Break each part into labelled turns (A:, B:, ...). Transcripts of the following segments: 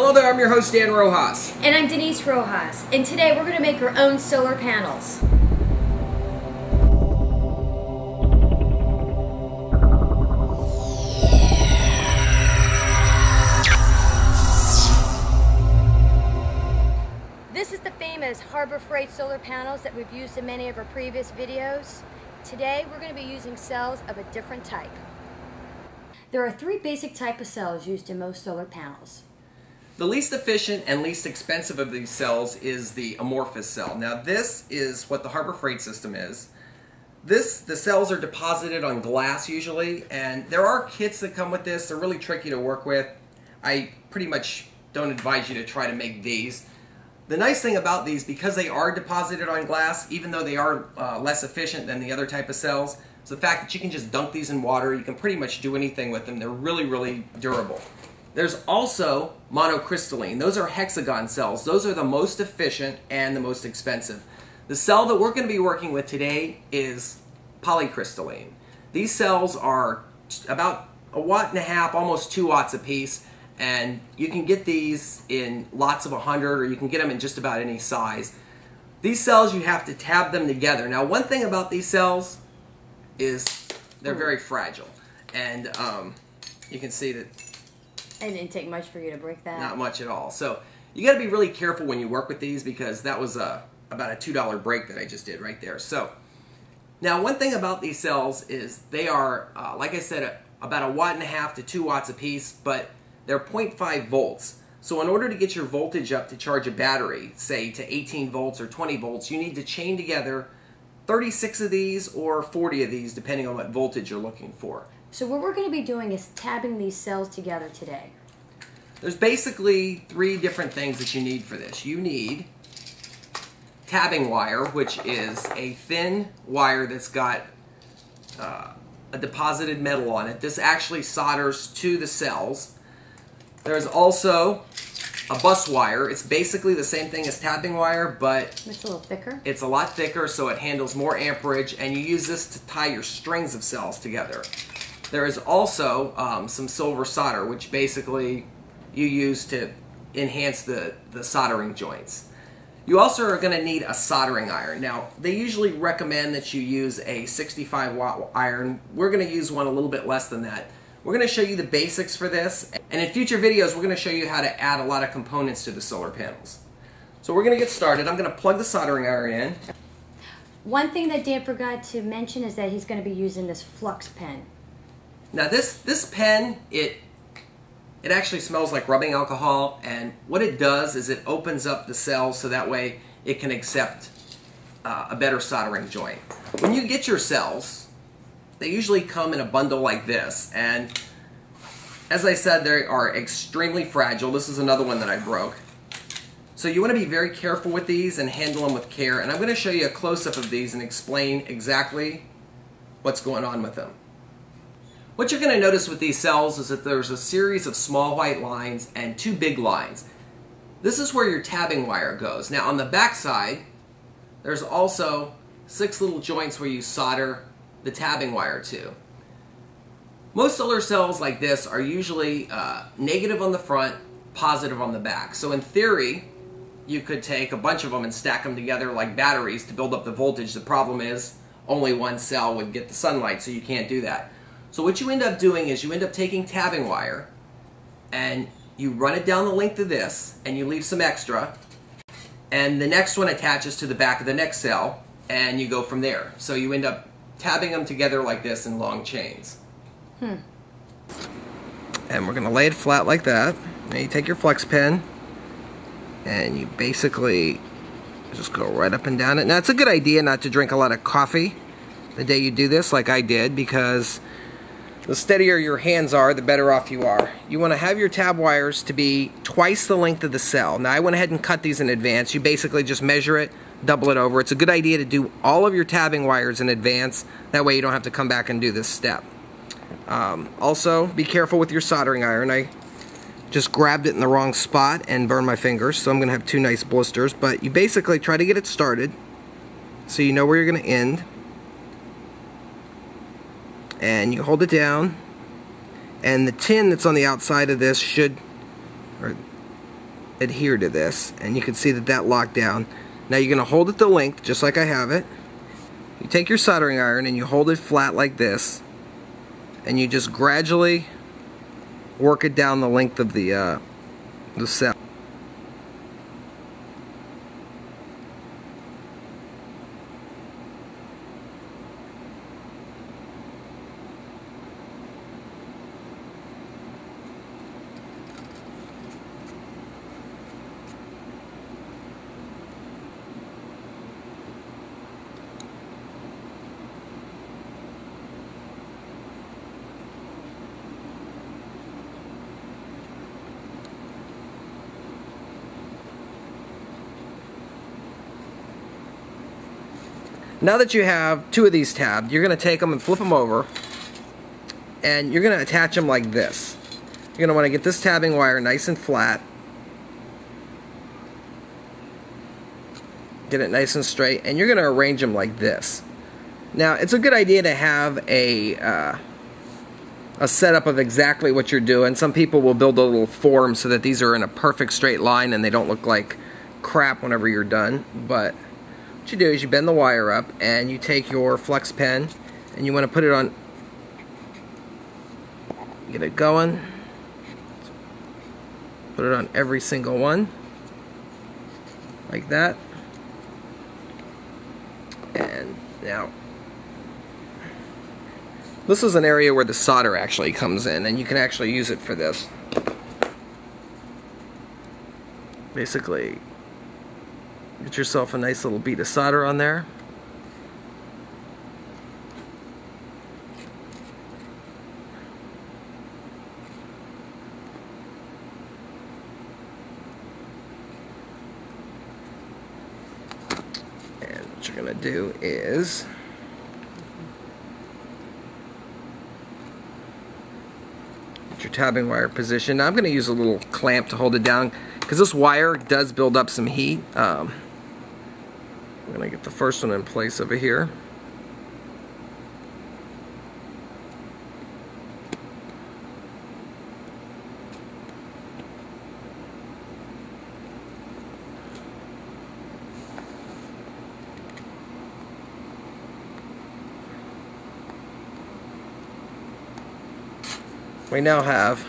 A: Hello there, I'm your host Dan Rojas.
B: And I'm Denise Rojas. And today we're going to make our own solar panels. This is the famous Harbor Freight solar panels that we've used in many of our previous videos. Today we're going to be using cells of a different type. There are three basic type of cells used in most solar panels.
A: The least efficient and least expensive of these cells is the amorphous cell. Now this is what the Harbor Freight system is. This, the cells are deposited on glass usually, and there are kits that come with this. They're really tricky to work with. I pretty much don't advise you to try to make these. The nice thing about these, because they are deposited on glass, even though they are uh, less efficient than the other type of cells, is the fact that you can just dunk these in water. You can pretty much do anything with them. They're really, really durable. There's also monocrystalline. Those are hexagon cells. Those are the most efficient and the most expensive. The cell that we're going to be working with today is polycrystalline. These cells are about a watt and a half, almost two watts a piece, and you can get these in lots of 100 or you can get them in just about any size. These cells, you have to tab them together. Now, one thing about these cells is they're very fragile, and um, you can see that
B: it didn't take much for you to break that.
A: Not much at all. So you got to be really careful when you work with these because that was a, about a $2 break that I just did right there. So now one thing about these cells is they are, uh, like I said, about a watt and a half to two watts a piece, but they're 0.5 volts. So in order to get your voltage up to charge a battery, say to 18 volts or 20 volts, you need to chain together 36 of these or 40 of these depending on what voltage you're looking for.
B: So what we're going to be doing is tabbing these cells together today.
A: There's basically three different things that you need for this. You need tabbing wire, which is a thin wire that's got uh, a deposited metal on it. This actually solders to the cells. There's also a bus wire. It's basically the same thing as tabbing wire, but
B: it's a little thicker.
A: It's a lot thicker, so it handles more amperage, and you use this to tie your strings of cells together. There is also um, some silver solder, which basically you use to enhance the, the soldering joints. You also are going to need a soldering iron. Now, they usually recommend that you use a 65 watt iron. We're going to use one a little bit less than that. We're going to show you the basics for this, and in future videos, we're going to show you how to add a lot of components to the solar panels. So we're going to get started. I'm going to plug the soldering iron in.
B: One thing that Dan forgot to mention is that he's going to be using this flux pen.
A: Now this this pen it it actually smells like rubbing alcohol and what it does is it opens up the cells so that way it can accept uh, a better soldering joint. When you get your cells, they usually come in a bundle like this and as I said they are extremely fragile. This is another one that I broke. So you want to be very careful with these and handle them with care and I'm going to show you a close-up of these and explain exactly what's going on with them. What you're going to notice with these cells is that there's a series of small white lines and two big lines. This is where your tabbing wire goes. Now on the back side, there's also six little joints where you solder the tabbing wire to. Most solar cells like this are usually uh, negative on the front, positive on the back. So in theory, you could take a bunch of them and stack them together like batteries to build up the voltage. The problem is only one cell would get the sunlight, so you can't do that. So what you end up doing is you end up taking tabbing wire and you run it down the length of this and you leave some extra and the next one attaches to the back of the next cell and you go from there. So you end up tabbing them together like this in long chains. Hmm. And we're going to lay it flat like that. Now you take your flux pen and you basically just go right up and down it. Now it's a good idea not to drink a lot of coffee the day you do this like I did because the steadier your hands are, the better off you are. You want to have your tab wires to be twice the length of the cell. Now I went ahead and cut these in advance. You basically just measure it, double it over. It's a good idea to do all of your tabbing wires in advance. That way you don't have to come back and do this step. Um, also, be careful with your soldering iron. I just grabbed it in the wrong spot and burned my fingers, so I'm going to have two nice blisters. But you basically try to get it started so you know where you're going to end and you hold it down and the tin that's on the outside of this should adhere to this and you can see that that locked down. Now you're going to hold it the length just like I have it. You take your soldering iron and you hold it flat like this and you just gradually work it down the length of the, uh, the cell. Now that you have two of these tabbed, you're going to take them and flip them over and you're going to attach them like this. You're going to want to get this tabbing wire nice and flat. Get it nice and straight and you're going to arrange them like this. Now it's a good idea to have a uh, a setup of exactly what you're doing. Some people will build a little form so that these are in a perfect straight line and they don't look like crap whenever you're done. But you do is you bend the wire up and you take your flux pen and you want to put it on get it going. Put it on every single one like that. And now this is an area where the solder actually comes in and you can actually use it for this. Basically Get yourself a nice little bead of solder on there. And what you're going to do is get your tabbing wire position. Now I'm going to use a little clamp to hold it down because this wire does build up some heat. Um, I'm going to get the first one in place over here. We now have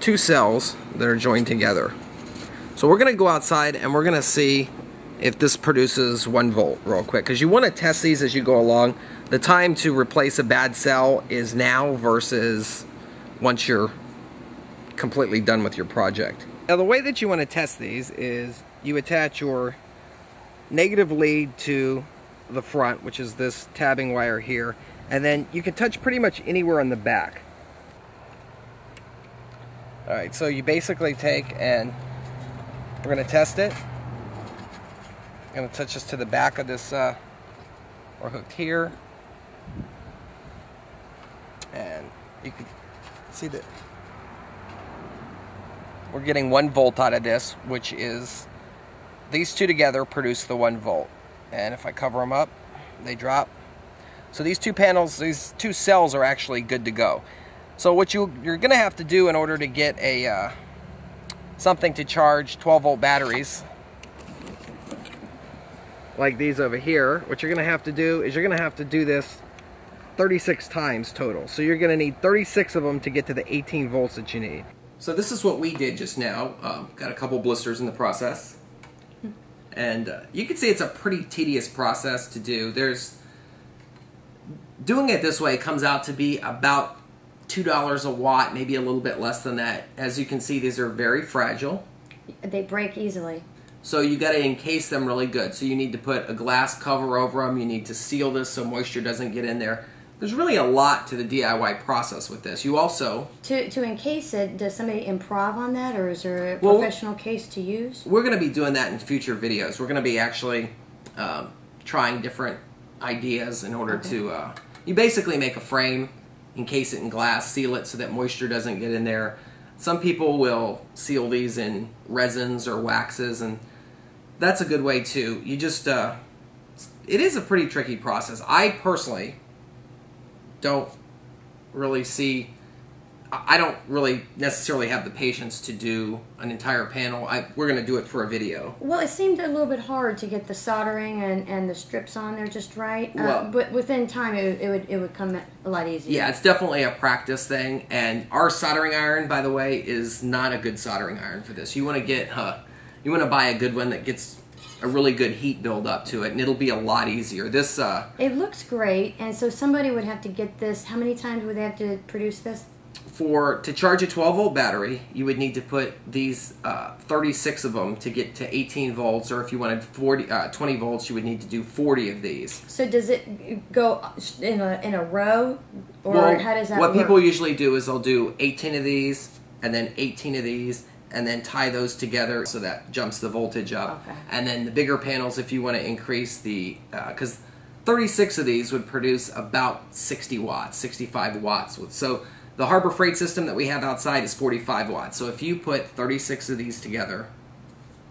A: two cells that are joined together. So we're to go outside and we're to see if this produces one volt real quick because you want to test these as you go along. The time to replace a bad cell is now versus once you're completely done with your project. Now the way that you want to test these is you attach your negative lead to the front, which is this tabbing wire here, and then you can touch pretty much anywhere on the back. Alright, so you basically take and we're to test it. I'm to touch this to the back of this, uh, we're hooked here. And you can see that we're getting one volt out of this, which is, these two together produce the one volt. And if I cover them up, they drop. So these two panels, these two cells are actually good to go. So what you, you're to have to do in order to get a uh, something to charge 12 volt batteries like these over here, what you're going to have to do is you're going to have to do this 36 times total. So you're going to need 36 of them to get to the 18 volts that you need. So this is what we did just now. Um, got a couple blisters in the process. And uh, you can see it's a pretty tedious process to do. There's Doing it this way comes out to be about $2 a watt, maybe a little bit less than that. As you can see, these are very fragile.
B: They break easily.
A: So you got to encase them really good. So you need to put a glass cover over them. You need to seal this so moisture doesn't get in there. There's really a lot to the DIY process with this. You also
B: to to encase it. Does somebody improv on that, or is there a well, professional case to use?
A: We're going to be doing that in future videos. We're going to be actually um, trying different ideas in order okay. to. Uh, you basically make a frame encase it in glass, seal it so that moisture doesn't get in there. Some people will seal these in resins or waxes, and that's a good way too. You just, uh, it is a pretty tricky process. I personally don't really see I don't really necessarily have the patience to do an entire panel. I, we're going to do it for a video.
B: Well, it seemed a little bit hard to get the soldering and, and the strips on there just right. Uh,
A: Well-
B: but within time, it, it would it would come a lot easier.
A: Yeah, it's definitely a practice thing. And our soldering iron, by the way, is not a good soldering iron for this. You want to get, uh, you want to buy a good one that gets a really good heat build up to it, and it'll be a lot easier. This, uh,
B: It looks great, and so somebody would have to get this. How many times would they have to produce this?
A: For to charge a 12 volt battery, you would need to put these uh, 36 of them to get to 18 volts, or if you wanted 40, uh, 20 volts, you would need to do 40 of these.
B: So does it go in a in a row, or
A: Well,
B: how does that
A: what
B: work?
A: people usually do is they'll do 18 of these, and then 18 of these, and then tie those together so that jumps the voltage up.
B: Okay.
A: And then the bigger panels, if you want to increase the, because 36 of these would produce about 60 watts, 65 watts. So the Harbor Freight system that we have outside is 45 watts. So if you put 36 of these together,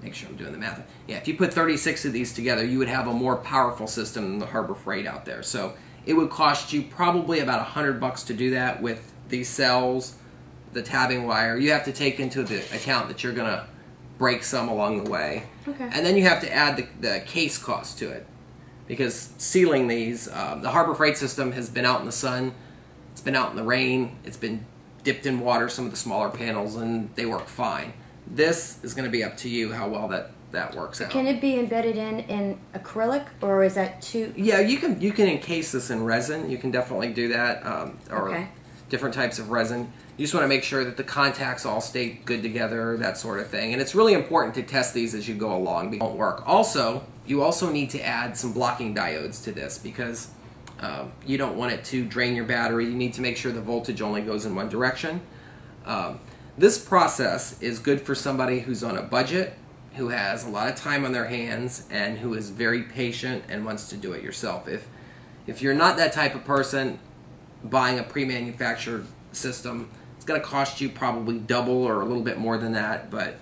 A: make sure I'm doing the math. Yeah, if you put 36 of these together, you would have a more powerful system than the Harbor Freight out there. So it would cost you probably about 100 bucks to do that with these cells, the tabbing wire. You have to take into the account that you're going to break some along the way.
B: Okay.
A: And then you have to add the, the case cost to it. Because sealing these, um, the Harbor Freight system has been out in the sun, it's been out in the rain, it's been dipped in water, some of the smaller panels, and they work fine. This is going to be up to you how well that, that works out.
B: Can it be embedded in in acrylic, or is that too?
A: Yeah, you can you can encase this in resin. You can definitely do that, um, or
B: Okay.
A: different types of resin. You just want to make sure that the contacts all stay good together, that sort of thing. And it's really important to test these as you go along. They won't work. Also, you also need to add some blocking diodes to this because um, you don't want it to drain your battery. You need to make sure the voltage only goes in one direction. Um, this process is good for somebody who's on a budget, who has a lot of time on their hands, and who is very patient and wants to do it yourself. If if you're not that type of person, buying a pre-manufactured system, it's going to cost you probably double or a little bit more than that, but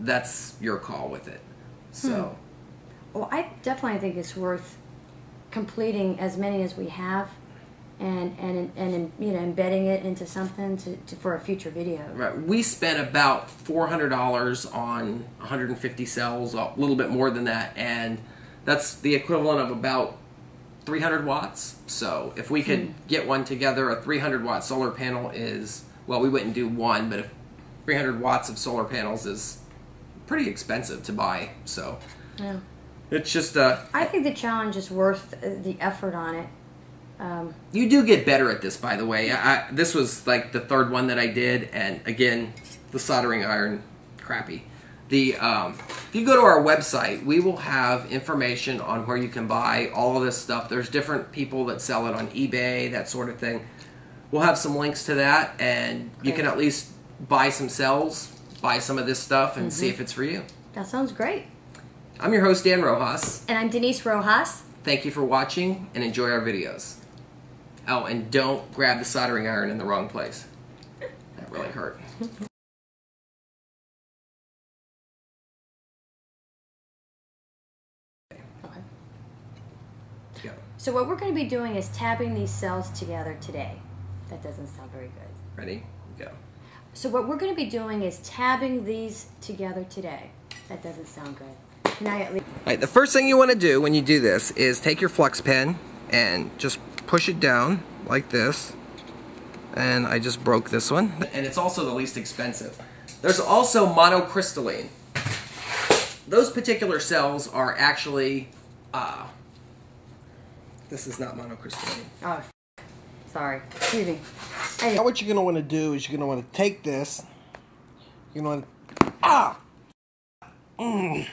A: that's your call with it. So,
B: Well, I definitely think it's worth completing as many as we have, and and and you know embedding it into something to, to for a future video.
A: right, we spent about $400 on 150 cells, a little bit more than that, and that's the equivalent of about 300 watts. So if we could hmm. get one together, a 300 watt solar panel is well, we wouldn't do one, but if 300 watts of solar panels is pretty expensive to buy. So
B: Yeah.
A: It's just uh,
B: I think the challenge is worth the effort on it. Um,
A: you do get better at this, by the way. I, this was like the third one that I did, and again, the soldering iron, crappy. The um, if you go to our website, we will have information on where you can buy all of this stuff. There's different people that sell it on eBay, that sort of thing. We'll have some links to that, and you can at least buy some cells, buy some of this stuff, and see if it's for you.
B: that sounds great.
A: I'm your host Dan Rojas.
B: And I'm Denise Rojas.
A: Thank you for watching, and enjoy our videos. Oh, and don't grab the soldering iron in the wrong place. That really hurt.
B: Okay.
A: Go.
B: So what we're going to be doing is tabbing these cells together today. That doesn't sound very good.
A: Ready? Go.
B: So what we're going to be doing is tabbing these together today. That doesn't sound good. Can I at least?
A: All right, the first thing you want to do when you do this is take your flux pen and just push it down like this. And I just broke this one. And it's also the least expensive. There's also monocrystalline. Those particular cells are actually, uh, this is not monocrystalline.
B: Oh, f- sorry. Excuse me. Hey,
C: Now what you're gonna want to do is you're gonna want to take this. You're gonna want to ah. Mm.